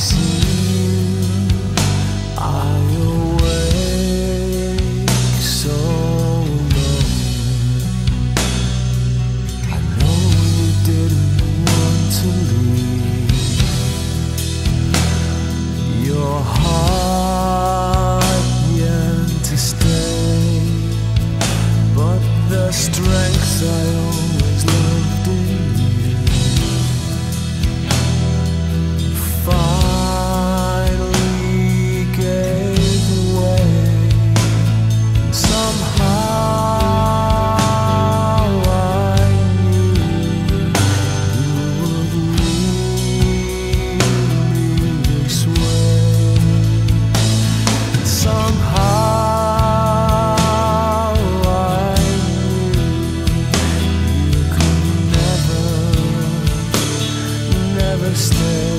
see. Stay.